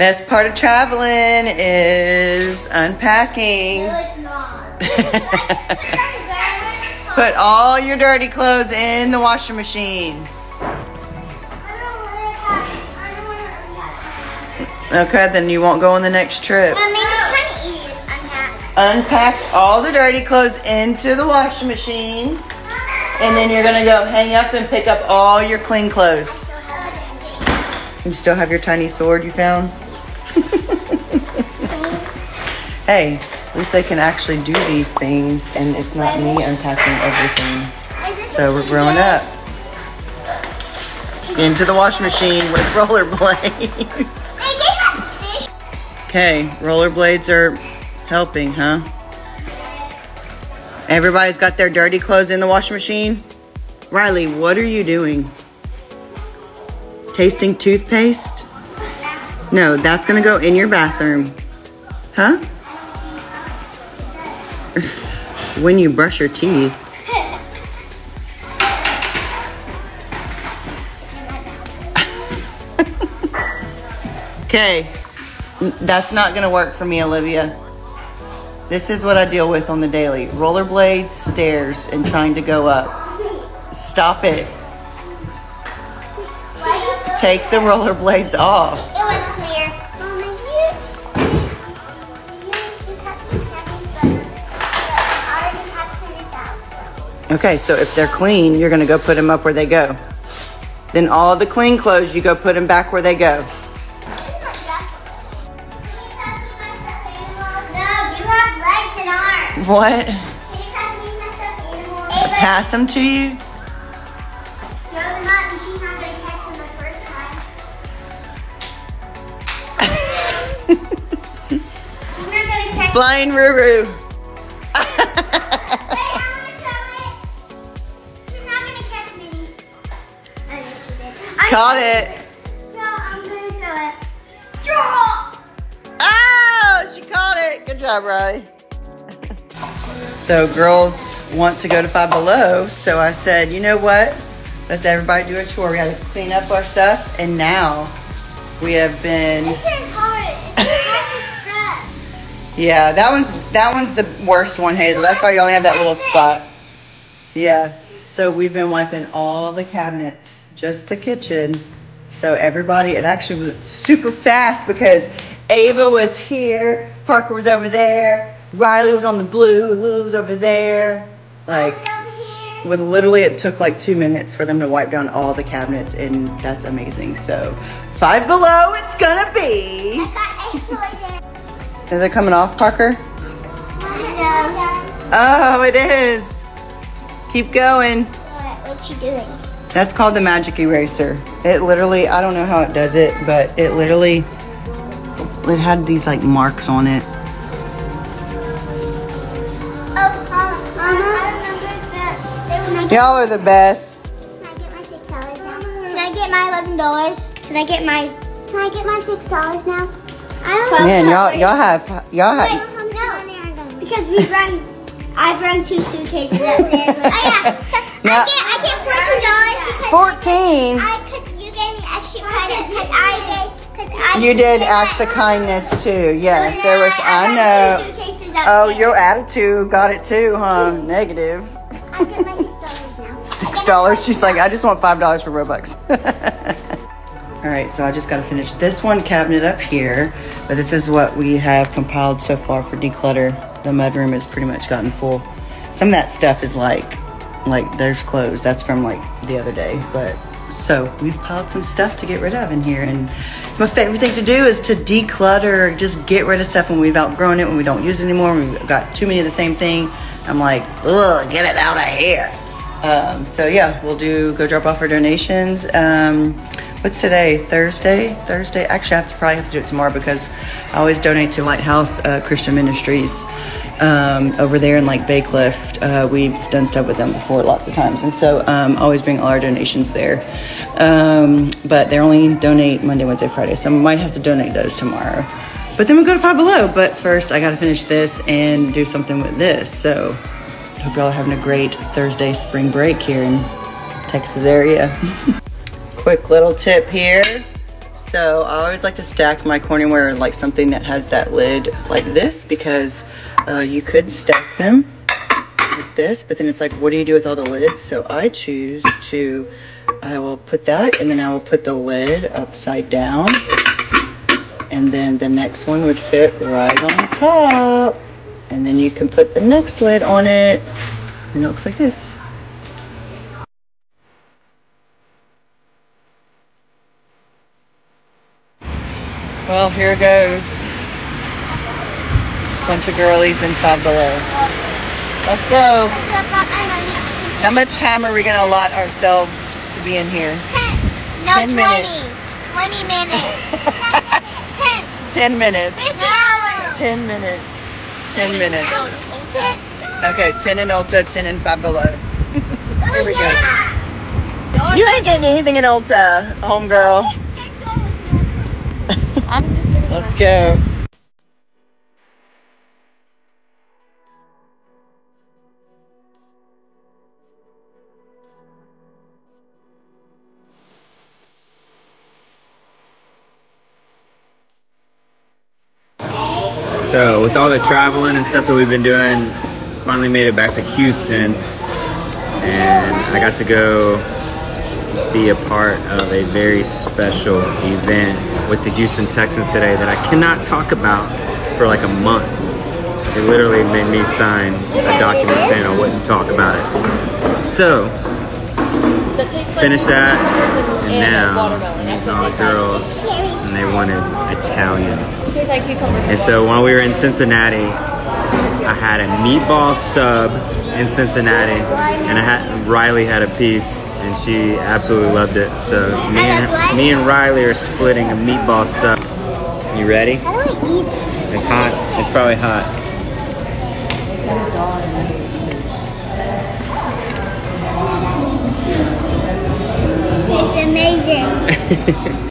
Best part of traveling is unpacking. No, it's not. Put it on the ground. Put all your dirty clothes in the washing machine. I don't really have- I don't wanna unpack. Okay, then you won't go on the next trip. I mean, it's kind of easy to unpack. Unpack all the dirty clothes into the washing machine. And then you're gonna go hang up and pick up all your clean clothes. You still have your tiny sword you found? hey, at least they can actually do these things and it's not me unpacking everything. So we're growing up. Into the washing machine with rollerblades. Okay, rollerblades are helping, huh? Everybody's got their dirty clothes in the washing machine. Riley, what are you doing? Tasting toothpaste? No, that's gonna go in your bathroom. Huh? when you brush your teeth. Okay, that's not gonna work for me, Olivia. This is what I deal with on the daily rollerblades, stairs, and trying to go up. Stop it. Take the rollerblades off. Okay, so if they're clean, you're gonna go put them up where they go. Then all the clean clothes, you go put them back where they go. No, you have legs and arms. What? Pass me my stuffed animal? Ava, Pass them to you? up and she's not gonna catch them the first time. she's not gonna catch Flying Ruru. Caught it. No, I'm gonna throw it. Draw! Oh, she caught it. Good job, Riley. so girls want to go to Five Below, so I said, you know what? Let's everybody do a chore. We got to clean up our stuff, and now we have been. This is hard. It's hard to stress. Yeah, that one's that one's the worst one, Hazel. That's why you only have that little spot. Yeah. So we've been wiping all the cabinets, just the kitchen. So everybody, it actually was super fast because Ava was here, Parker was over there, Riley was on the blue, Lulu was over there. Like, Over here. with literally, it took like two minutes for them to wipe down all the cabinets, and that's amazing. So, five below, it's gonna be. I got eight. Is it coming off, Parker? No. Oh, it is. Keep going. What, what you doing? That's called the magic eraser. It literally, I don't know how it does it, but it literally, it had these like marks on it. Oh, Mama, Mama, I remember that they were Y'all are the best. Can I get my six dollars now? Can I get my eleven dollars? Can I get my? Can I get my six dollars now? I don't Man, y'all, y'all have, y'all have, Wait, no, because we run. I've run two suitcases upstairs. Oh yeah, so Now- I get I get fourteen dollars 14. I you gave me extra credit because I because I You did acts of kindness too. Yes, So there was, now I know. Oh, your attitude got it too, huh? Negative. I get my six dollars now. Six dollars. She's like, I just want five dollars for Robux. All right, so I just got to finish this one cabinet up here, but this is what we have compiled so far for declutter. The mudroom has pretty much gotten full. Some of that stuff is like, like there's clothes. That's from like the other day, but so we've piled some stuff to get rid of in here, and it's my favorite thing to do is to declutter, just get rid of stuff when we've outgrown it, when we don't use it anymore, when we've got too many of the same thing. I'm like, ugh, get it out of here. Um, so yeah, we'll do go drop off our donations. Um, what's today? Thursday. Thursday. Actually, I have to probably have to do it tomorrow because I always donate to Lighthouse uh, Christian Ministries um, over there in like Bacliff. Uh, we've done stuff with them before lots of times, and so um, always bring all our donations there. Um, but they only donate Monday, Wednesday, Friday, so I might have to donate those tomorrow. But then we go to Five Below. But first, I got to finish this and do something with this. So. Hope y'all are having a great Thursday spring break here in Texas area. Quick little tip here. So I always like to stack my Corningware like something that has that lid like this because uh, you could stack them like this, but then it's like, what do you do with all the lids? So I choose to, I will put that and then I will put the lid upside down. And then the next one would fit right on top. And then you can put the next lid on it. And it looks like this. Well, here goes. Bunch of girlies in Five Below. Let's go. How much time are we going to allot ourselves to be in here? No, 10 20. minutes. 20 minutes. 10 minutes. 10 minutes. 10 minutes. 10. Okay, 10 in Ulta, 10 in Five Below. Oh, here we go. You ain't getting anything in Ulta, homegirl. I'm just Let's go. So with all the traveling and stuff that we've been doing, finally made it back to Houston, and I got to go be a part of a very special event with the Houston Texans today that I cannot talk about for like a month. They literally made me sign a document saying I wouldn't talk about it. So finish that, and now all the girls, and they wanted Italian. And so while we were in Cincinnati, I had a meatball sub in Cincinnati, and I had Riley had a piece, and she absolutely loved it. So me and me and Riley are splitting a meatball sub. You ready? How do I eat it? It's hot. It's probably hot. Oh It's amazing.